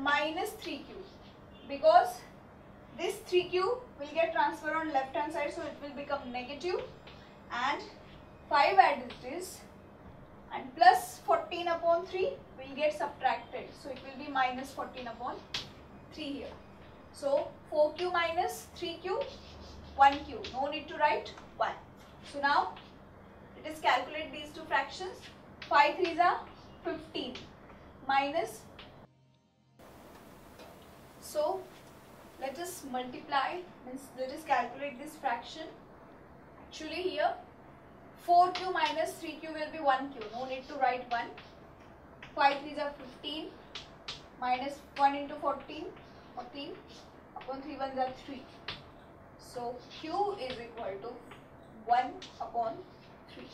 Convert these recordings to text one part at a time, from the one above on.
minus 3Q because this 3Q will get transferred on left hand side so it will become negative and 5 added is and plus 14 upon 3 will get subtracted. So it will be minus 14 upon 3 here. So 4q minus 3q, 1q. No need to write 1. So now let us calculate these two fractions. 5 3s are 15 minus. So let us multiply, means let us calculate this fraction. Actually here 4q minus 3q will be 1q. No need to write 1. 5 3s are 15 minus 1 into 14, 14 upon 3 1s are 3. So q is equal to 1 upon 3.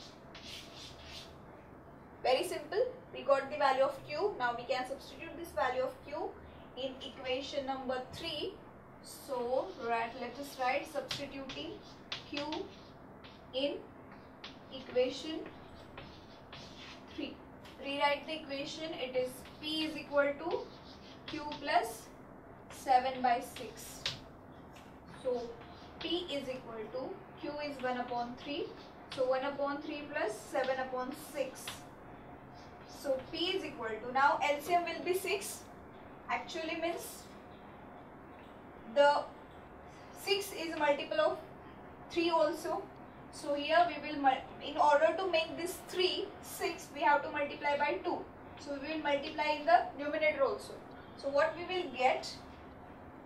Very simple. We got the value of q. Now we can substitute this value of q in equation number 3. So right, let us write substituting q in equation 3. Rewrite the equation. It is p is equal to q plus 7 by 6. So p is equal to q is 1 upon 3. So 1 upon 3 plus 7 upon 6. So p is equal to now LCM will be 6. Actually means the 6 is multiple of 3 also. So here we will, in order to make this 3, 6, we have to multiply by 2. So we will multiply in the numerator also. So what we will get,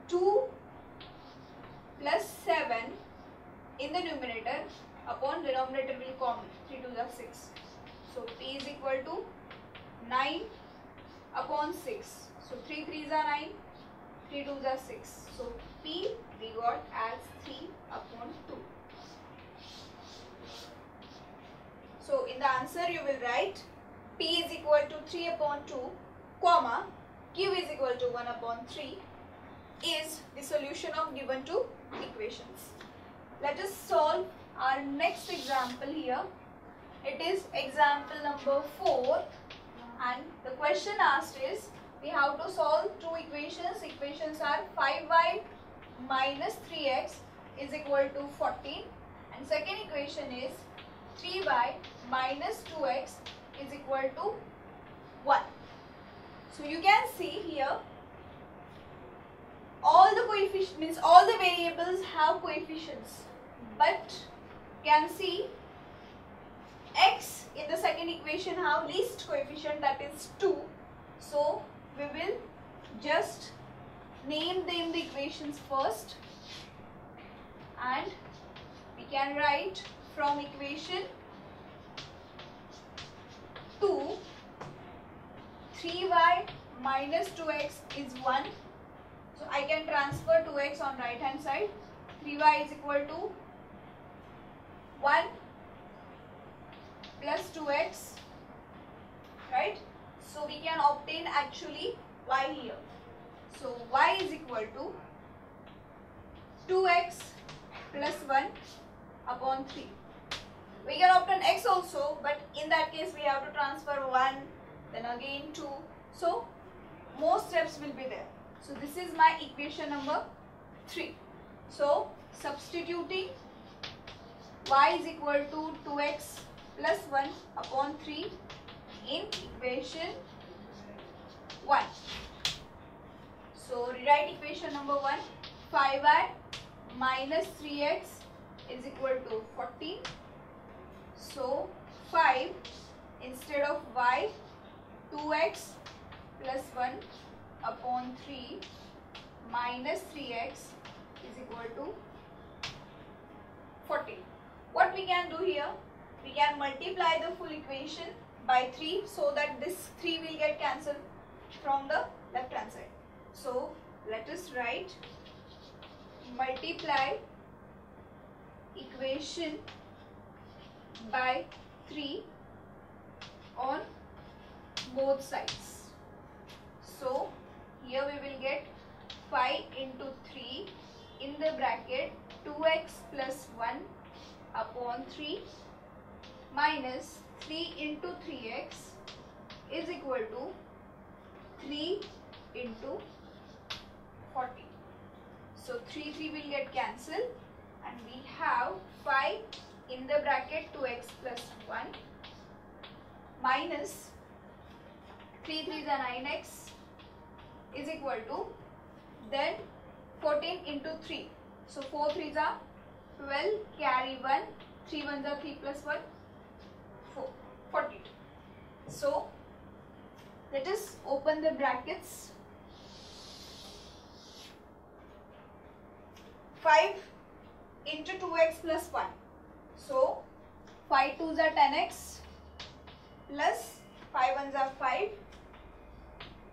2 plus 7 in the numerator upon denominator will common, 3 to the 6. So P is equal to 9 upon 6. So 3 3s are 9, 3 2s are 6. So P we got as 3 upon 2. So in the answer you will write P is equal to 3 upon 2 comma Q is equal to 1 upon 3 is the solution of given two equations. Let us solve our next example here. It is example number 4 and the question asked is we have to solve two equations. Equations are 5y minus 3x is equal to 14 and second equation is 3y minus 2x is equal to 1. So you can see here all the coefficients means all the variables have coefficients but can see x in the second equation have least coefficient that is 2 so we will just name them the equations first. And we can write from equation 2 3y minus 2x is 1 so I can transfer 2x on right hand side. 3y is equal to 1 plus 2x right? So we can obtain actually y here. So y is equal to 2x plus 1 upon 3 we can obtain x also but in that case we have to transfer 1 then again 2 so more steps will be there. So this is my equation number 3 so substituting y is equal to 2x plus 1 upon 3 in equation 1. So rewrite equation number 1. 5y minus 3x is equal to 14. So 5 instead of y 2x plus 1 upon 3 minus 3x is equal to 14. What we can do here? We can multiply the full equation by 3 so that this 3 will get cancelled from the left hand side. So let us write multiply equation by 3 on both sides. So here we will get 5 into 3 in the bracket 2x plus 1 upon 3 minus 3 into 3x is equal to 3 into 40. So 3 3 will get cancelled and we have 5 in the bracket 2x plus 1 minus 3 3 is 9x is equal to then 14 into 3. So 4 3s are 12 carry 1 3 1s are 3 plus 1 4 42. So let us open the brackets 5 into 2x plus 1. So 5 2s are 10x plus 5 1s are 5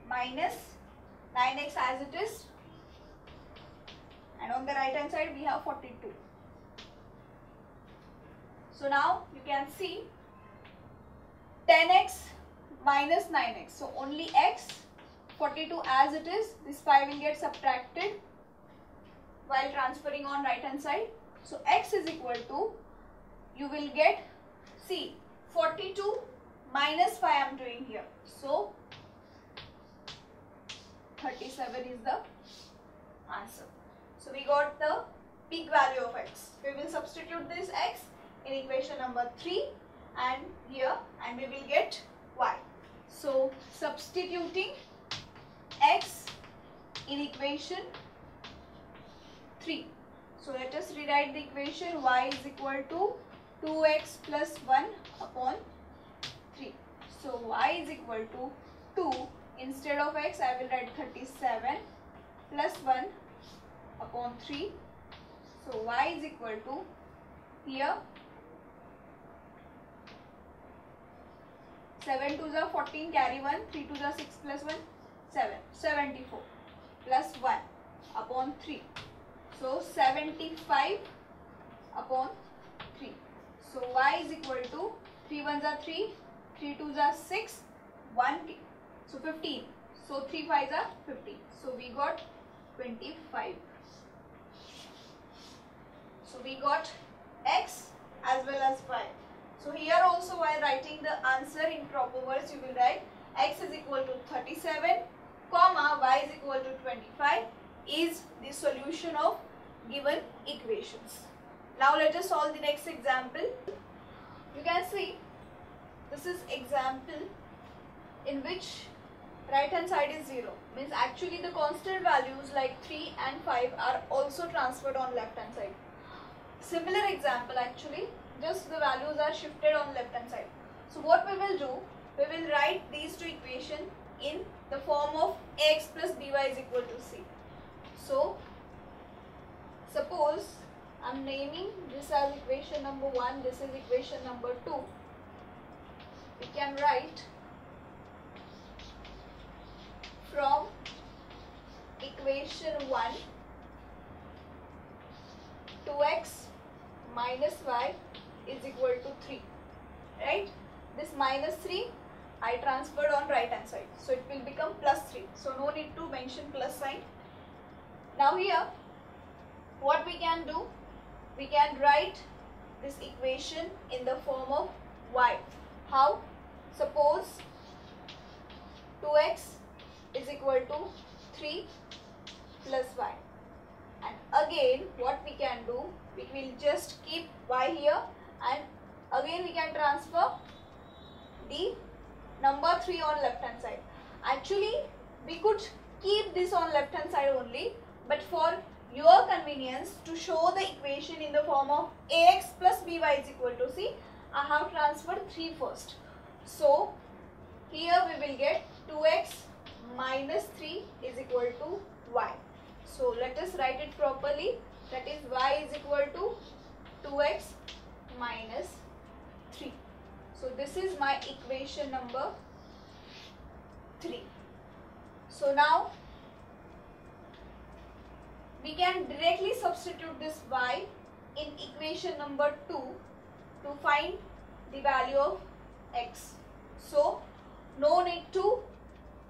minus 9x as it is and on the right hand side we have 42. So now you can see 10x minus 9x. So only x 42 as it is this 5 will get subtracted while transferring on right hand side. So x is equal to you will get see 42 minus 5 I am doing here. So 37 is the answer. So we got the peak value of x. We will substitute this x in equation number 3 and here and we will get y. So substituting x in equation 3. So let us rewrite the equation y is equal to 2x plus 1 upon 3. So y is equal to 2 instead of x I will write 37 plus 1 upon 3. So y is equal to here 7 to the 14 carry 1 3 to the 6 plus 1 7 74 plus 1 upon 3. So 75 upon 3. So y is equal to 3 1s are 3 3 2s are 6 1 so 15. So 3 5s are 15. So we got 25. So we got x as well as y. So here also while writing the answer in proper words you will write x is equal to 37 comma y is equal to 25 is the solution of given equations. Now let us solve the next example. You can see this is example in which right hand side is 0 means actually the constant values like 3 and 5 are also transferred on left hand side similar example actually just the values are shifted on left hand side. So what we will do we will write these two equations in the form of x plus by is equal to c. So suppose I'm naming this as equation number 1 this is equation number 2 we can write from equation 1 2x minus y is equal to 3 right? This minus 3 I transferred on right hand side. So it will become plus 3 so no need to mention plus sign. Now here what we can do? We can write this equation in the form of y. How? Suppose 2x is equal to 3 plus y. And again what we can do, we will just keep y here and again we can transfer the number 3 on left hand side. Actually, we could keep this on left hand side only, but for your convenience to show the equation in the form of ax plus by is equal to c, I have transferred 3 first. So, here we will get 2x minus 3 is equal to y. So, let us write it properly. That is y is equal to 2x minus 3. So, this is my equation number 3. So, now we can directly substitute this y in equation number 2 to find the value of x. So, no need to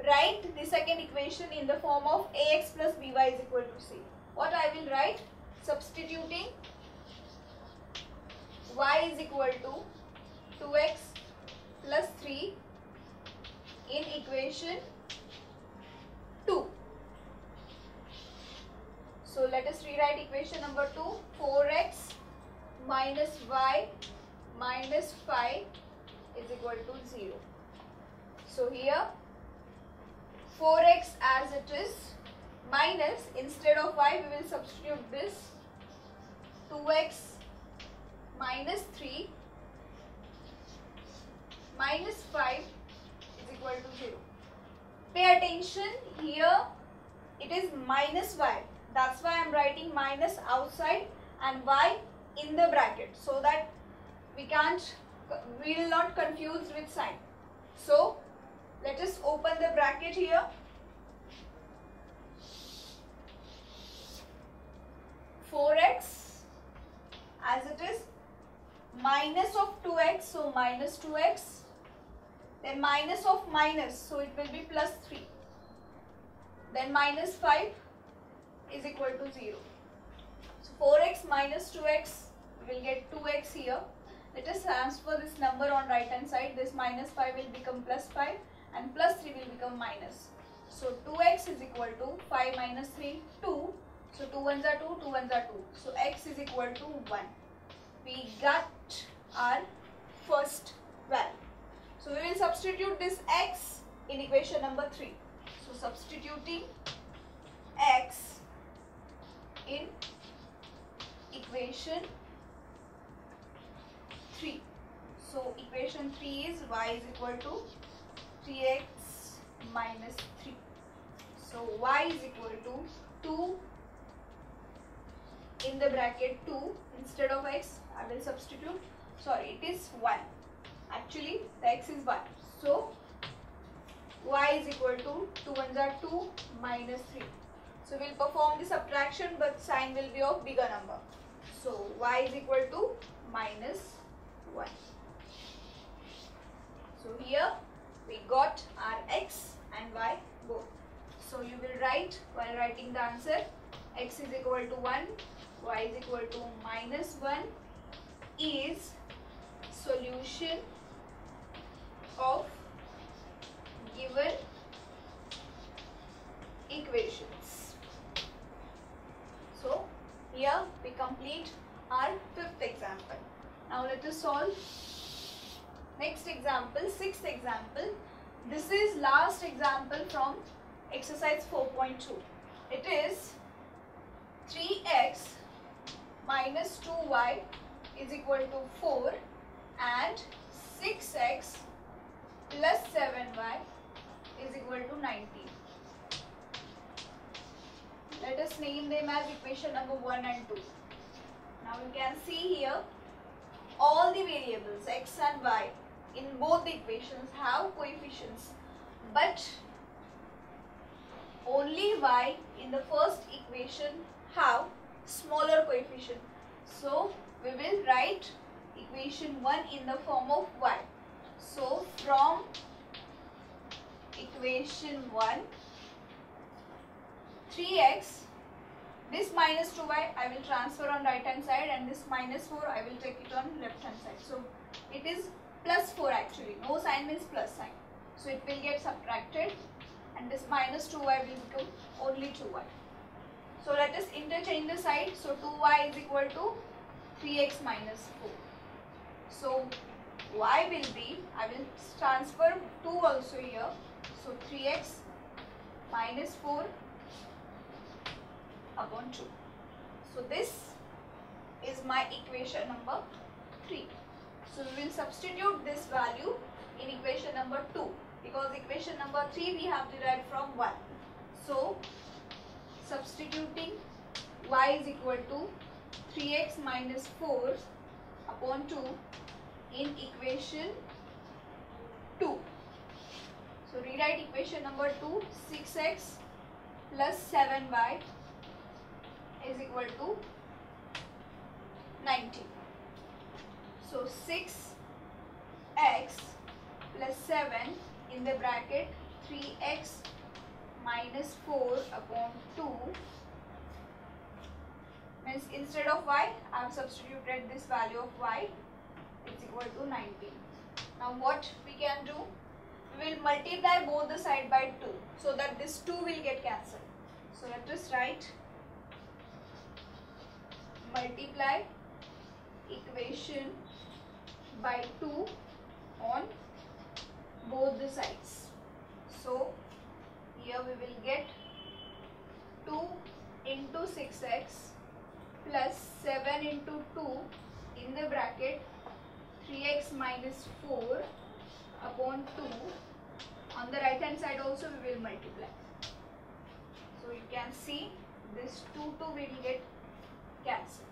write the second equation in the form of ax plus by is equal to c. What I will write? Substituting y is equal to 2x plus 3 in equation 2. So let us rewrite equation number 2. 4x minus y minus 5 is equal to 0. So here 4x as it is minus instead of y we will substitute this 2x minus 3 minus 5 is equal to 0. Pay attention here it is minus y that's why I am writing minus outside and y in the bracket so that we can't we will not confuse with sign. So let us open the bracket here. Four x as it is minus of 2x so minus 2x then minus of minus so it will be plus 3 then minus 5 is equal to 0. So 4x minus 2x will get 2x here. Let us transfer this number on right hand side. This minus 5 will become plus 5 and plus 3 will become minus. So 2x is equal to 5 minus 3, 2. So 2 ones are 2, 2 ones are 2. So x is equal to 1. We got our first value. So we will substitute this x in equation number 3. So substituting x in equation 3. So equation 3 is y is equal to 3x minus 3. So y is equal to 2 in the bracket 2 instead of x I will substitute sorry it is 1 actually the x is 1 so y is equal to 2 ones are 2 minus 3 so we'll perform the subtraction but sign will be of bigger number. So y is equal to minus 1. So here we got our x and y both. So you will write while writing the answer x is equal to 1, y is equal to minus 1 is solution of given equations. So here we complete our fifth example. Now let us solve next example, sixth example. This is last example from exercise 4.2. It is 3x minus 2y is equal to 4 and 6x plus 7y is equal to 19. Let us name them as equation number 1 and 2. Now you can see here all the variables x and y in both the equations have coefficients but only y in the first equation have smaller coefficient. So we will write equation 1 in the form of y. So from equation 1 3x this minus 2y I will transfer on right hand side and this minus 4 I will take it on left hand side. So it is plus 4 actually. No sign means plus sign. So it will get subtracted and this minus 2y will become only 2y. So let us interchange the side. So 2y is equal to 3x minus 4. So y will be, I will transfer 2 also here. So 3x minus 4 upon 2. So this is my equation number 3. So we will substitute this value in equation number 2 because equation number 3 we have derived from 1. So substituting y is equal to 3x minus 4 upon 2 in equation 2. So rewrite equation number 2 6x plus 7y is equal to 90. So 6x plus 7 in the bracket 3x minus 4 upon 2 means instead of y I have substituted this value of y it's equal to 19. Now what we can do? We will multiply both the side by 2 so that this 2 will get cancelled. So let us write multiply equation by 2 on both the sides. So here we will get 2 into 6x plus 7 into 2 in the bracket 3x minus 4 upon 2 on the right hand side also we will multiply. So you can see this 2 2 will get cancelled.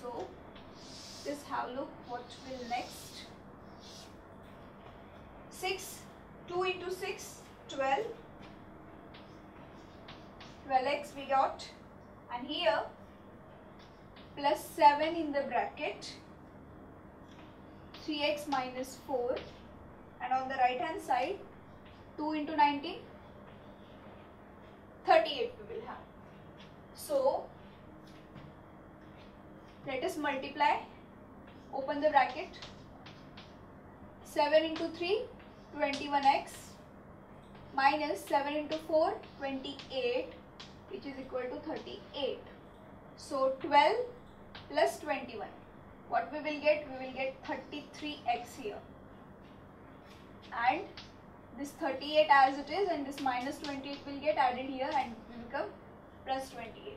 So just have a look what will next. 6 2 into 6 12 12x we got. And here plus 7 in the bracket 3x minus 4 and on the right hand side 2 into 19 38 we will have. So let us multiply open the bracket. 7 into 3 21x minus 7 into 4 28 which is equal to 38 so 12 plus 21 what we will get? We will get 33x here. And this 38 as it is and this minus 28 will get added here and will become plus 28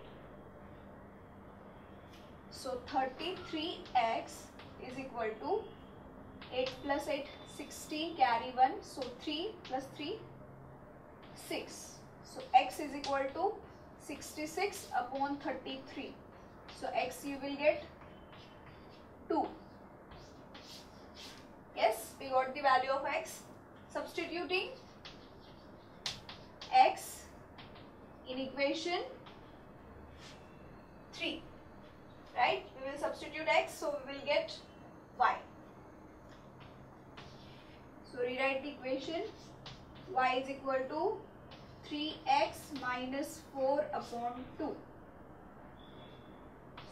so 33x is equal to 8 plus 8 16 carry 1 so 3 plus 3 6 so x is equal to 66 upon 33 so x you will get 2. Yes, we got the value of x. Substituting x in equation 3. Right? We will substitute x so we will get y. So rewrite the equation y is equal to 3x minus 4 upon 2.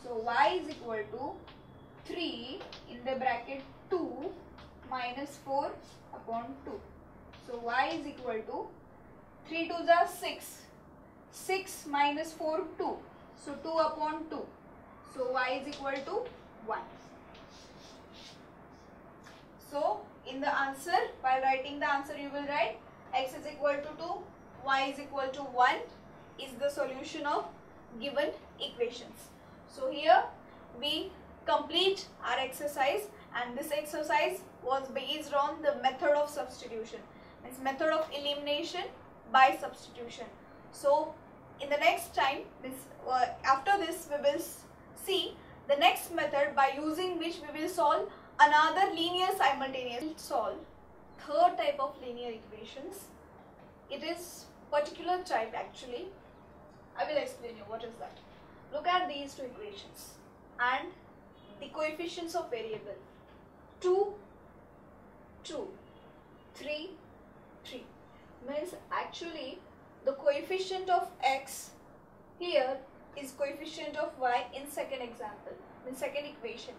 So y is equal to 3 in the bracket 2 minus 4 upon 2. So y is equal to 3 to the 6. 6 minus 4 2. So 2 upon 2. So y is equal to 1. So in the answer while writing the answer you will write x is equal to 2 y is equal to 1 is the solution of given equations. So here we complete our exercise and this exercise was based on the method of substitution. It's method of elimination by substitution. So in the next time, this uh, after this we will see the next method by using which we will solve another linear simultaneous solve third type of linear equations. It is particular type actually. I will explain you what is that. Look at these two equations and the coefficients of variable 2, 2, 3, 3 means actually the coefficient of x here is coefficient of y in second example in second equation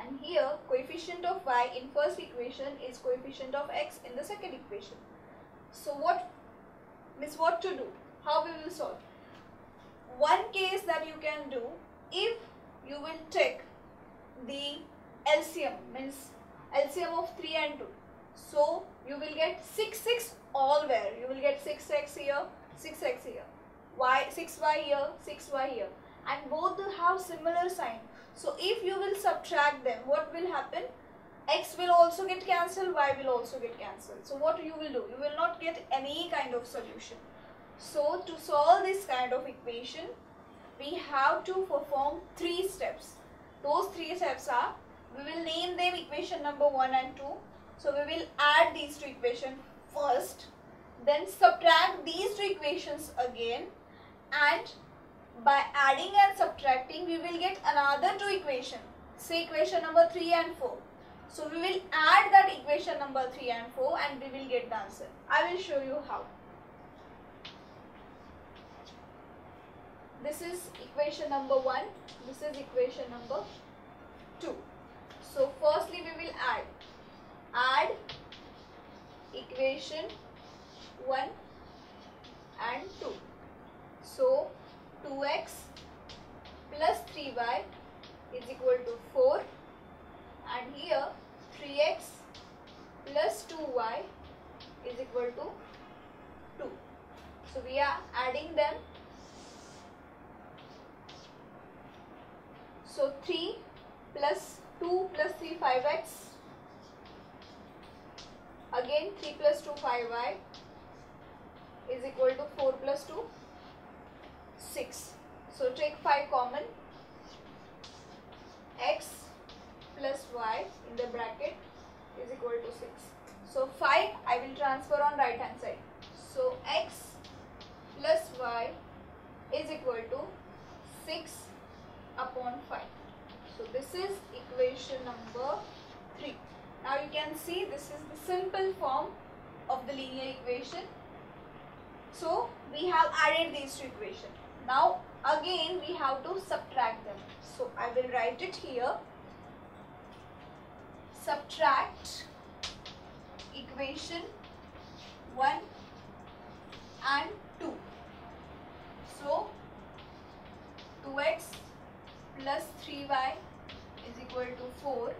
and here coefficient of y in first equation is coefficient of x in the second equation. So what means what to do? How we will solve? One case that you can do if you will take the LCM means LCM of 3 and 2. So you will get 6 6 all where. You will get 6x here 6x here. Y 6y here 6y here. And both have similar sign. So if you will subtract them what will happen? X will also get cancelled y will also get cancelled. So what you will do? You will not get any kind of solution so to solve this kind of equation we have to perform three steps those three steps are we will name them equation number 1 and 2 so we will add these two equations first, then subtract these two equations again and by adding and subtracting we will get another two equation. Say equation number 3 and 4. So we will add that equation number 3 and 4 and we will get the answer. I will show you how. This is equation number 1. This is equation number 2. So firstly we will add add equation 1 and 2. So 2x plus 3y is equal to 4 and here 3x plus 2y is equal to 2. So we are adding them. So 3 plus 2 plus 3 5x Again 3 plus 2 5y is equal to 4 plus 2 6. So take 5 common x plus y in the bracket is equal to 6. So 5 I will transfer on right hand side. So x plus y is equal to 6 upon 5. So this is equation number 3. Now you can see this is the simple form of the linear equation. So we have added these two equations. Now again we have to subtract them. So I will write it here. Subtract equation 1 and 2. So 2x plus 3y is equal to 4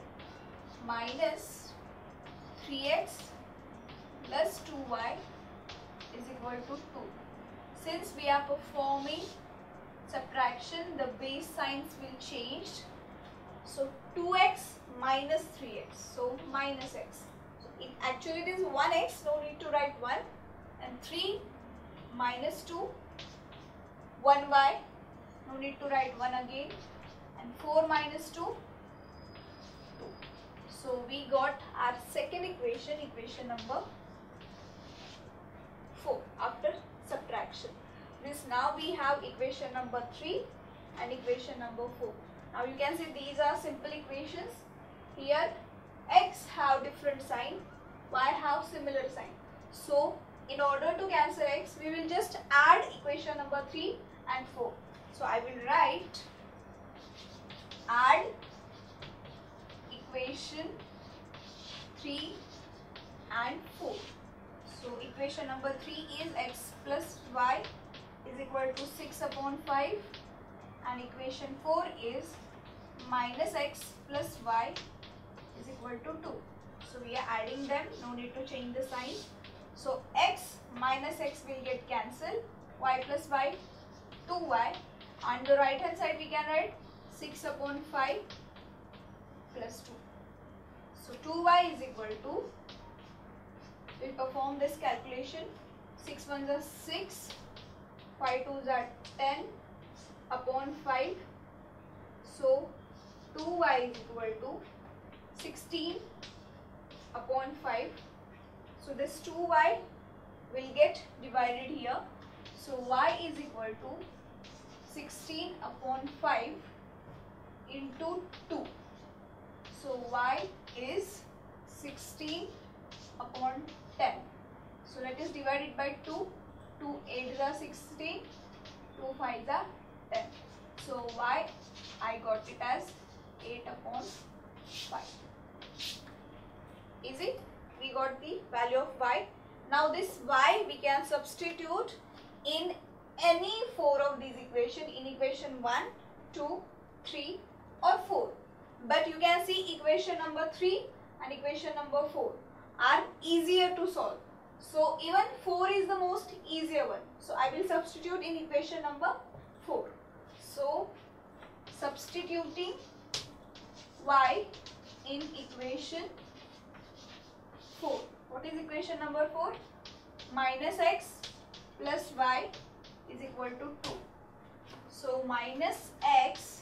minus 3x plus 2y is equal to 2. Since we are performing subtraction, the base signs will change. So 2x minus 3x. So minus x. So it actually it is 1x, no need to write 1. And 3 minus 2, 1y, no need to write 1 again. And 4 minus 2, 2. so we got our second equation, equation number 4 after subtraction. This now we have equation number 3 and equation number 4. Now you can see these are simple equations. Here x have different sign, y have similar sign. So in order to cancel x, we will just add equation number 3 and 4. So I will write add equation 3 and 4. So equation number 3 is x plus y is equal to 6 upon 5 and equation 4 is minus x plus y is equal to 2. So we are adding them, no need to change the sign. So x minus x will get cancelled, y plus y 2y. On the right hand side we can write 6 upon 5 plus 2. So 2y is equal to, we perform this calculation, 6 ones are 6, 5 twos are 10 upon 5. So 2y is equal to 16 upon 5. So this 2y will get divided here. So y is equal to 16 upon 5 into 2. So y is 16 upon 10. So let us divide it by 2. 2 8 the 16, 2 5 the 10. So y I got it as 8 upon 5. Is it? We got the value of y. Now this y we can substitute in any four of these equation in equation 1, 2, 3 or 4. But you can see equation number 3 and equation number 4 are easier to solve. So even 4 is the most easier one. So I will substitute in equation number 4. So substituting y in equation 4. What is equation number 4? Minus x plus y is equal to 2. So minus x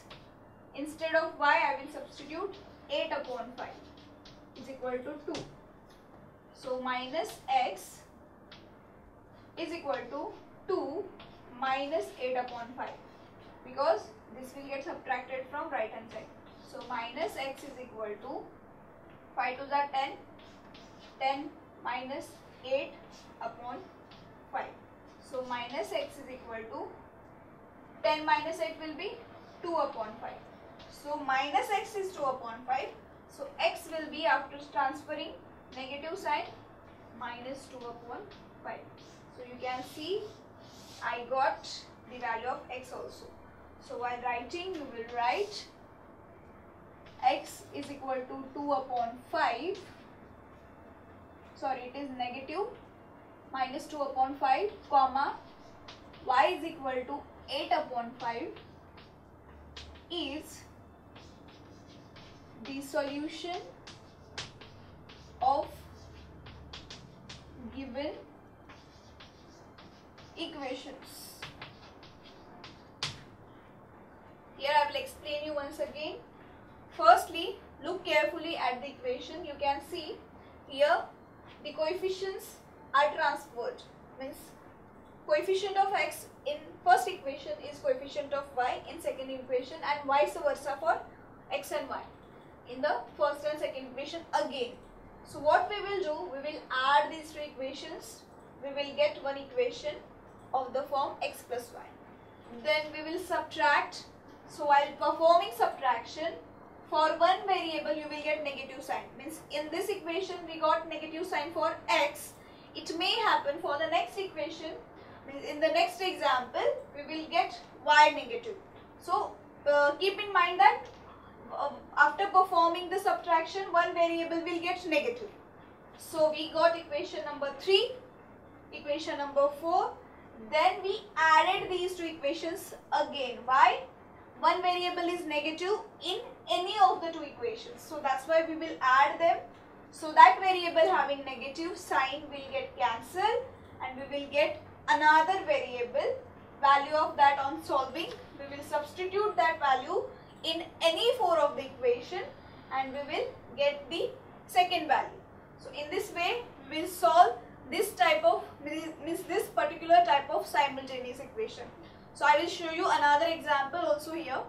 instead of y I will substitute 8 upon 5 is equal to 2. So minus x is equal to 2 minus 8 upon 5 because this will get subtracted from right hand side. So minus x is equal to 5 to the 10, 10 minus 8 upon 5. So minus x is equal to 10 minus 8 will be 2 upon 5. So minus x is 2 upon 5. So x will be after transferring negative sign minus 2 upon 5. So you can see I got the value of x also. So while writing you will write x is equal to 2 upon 5 sorry it is negative minus 2 upon 5 comma y is equal to 8 upon 5 is the solution of given equations. Here I will explain you once again. Firstly, look carefully at the equation. You can see here the coefficients are transferred. Means coefficient of x in first equation is coefficient of y in second equation and vice versa for x and y in the first and second equation again. So what we will do, we will add these two equations. We will get one equation of the form x plus y. Then we will subtract. So while performing subtraction, for one variable you will get negative sign. Means in this equation we got negative sign for x. It may happen for the next equation. In the next example, we will get y negative. So uh, keep in mind that after performing the subtraction, one variable will get negative. So we got equation number 3, equation number 4. Then we added these two equations again. Why? One variable is negative in any of the two equations. So that's why we will add them. So that variable having negative sign will get cancelled and we will get another variable value of that on solving. We will substitute that value in any four of the equation and we will get the second value. So in this way we will solve this type of means this particular type of simultaneous equation. So I will show you another example also here.